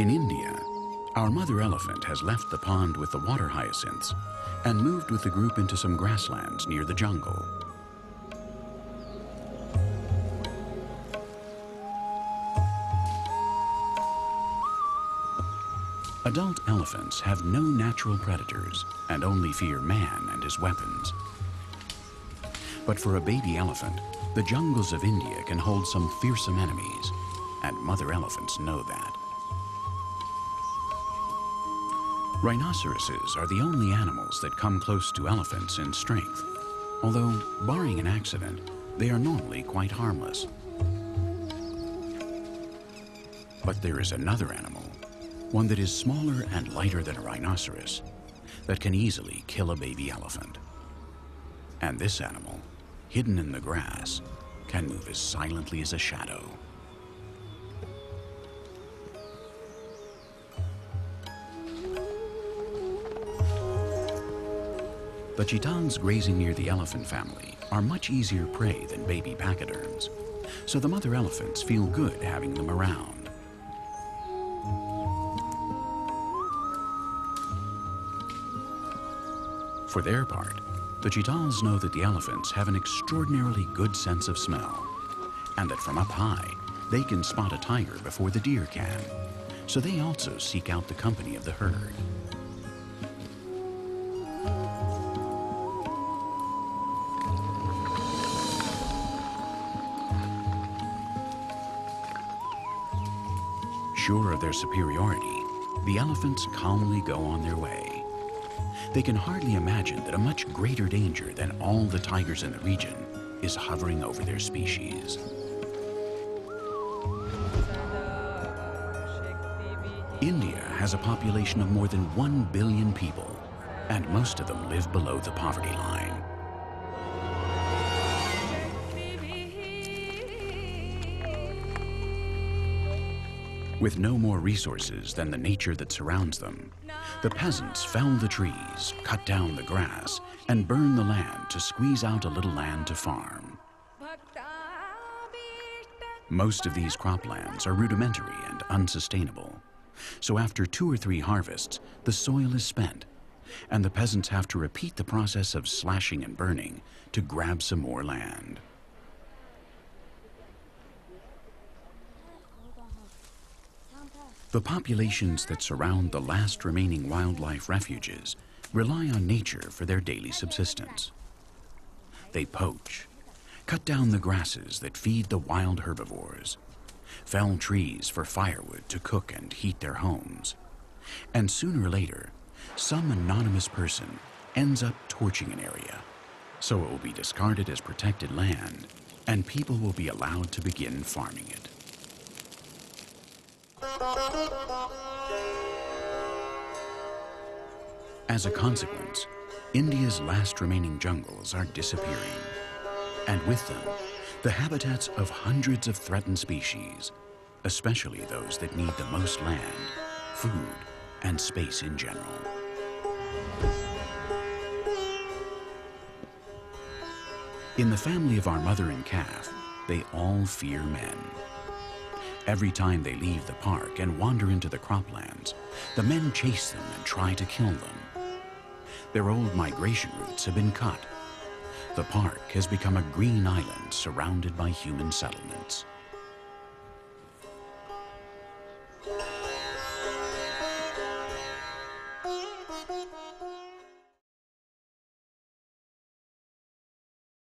In India, our mother elephant has left the pond with the water hyacinths and moved with the group into some grasslands near the jungle. Adult elephants have no natural predators and only fear man and his weapons. But for a baby elephant, the jungles of India can hold some fearsome enemies, and mother elephants know that. Rhinoceroses are the only animals that come close to elephants in strength, although, barring an accident, they are normally quite harmless. But there is another animal one that is smaller and lighter than a rhinoceros, that can easily kill a baby elephant. And this animal, hidden in the grass, can move as silently as a shadow. The chitals grazing near the elephant family are much easier prey than baby pachyderms, so the mother elephants feel good having them around. For their part, the chitals know that the elephants have an extraordinarily good sense of smell, and that from up high, they can spot a tiger before the deer can. So they also seek out the company of the herd. Sure of their superiority, the elephants calmly go on their way they can hardly imagine that a much greater danger than all the tigers in the region is hovering over their species. India has a population of more than 1 billion people, and most of them live below the poverty line. With no more resources than the nature that surrounds them, the peasants fell the trees, cut down the grass, and burned the land to squeeze out a little land to farm. Most of these croplands are rudimentary and unsustainable. So after two or three harvests, the soil is spent, and the peasants have to repeat the process of slashing and burning to grab some more land. The populations that surround the last remaining wildlife refuges rely on nature for their daily subsistence. They poach, cut down the grasses that feed the wild herbivores, fell trees for firewood to cook and heat their homes, and sooner or later, some anonymous person ends up torching an area, so it will be discarded as protected land, and people will be allowed to begin farming it. As a consequence, India's last remaining jungles are disappearing. And with them, the habitats of hundreds of threatened species, especially those that need the most land, food, and space in general. In the family of our mother and calf, they all fear men. Every time they leave the park and wander into the croplands, the men chase them and try to kill them. Their old migration routes have been cut. The park has become a green island surrounded by human settlements.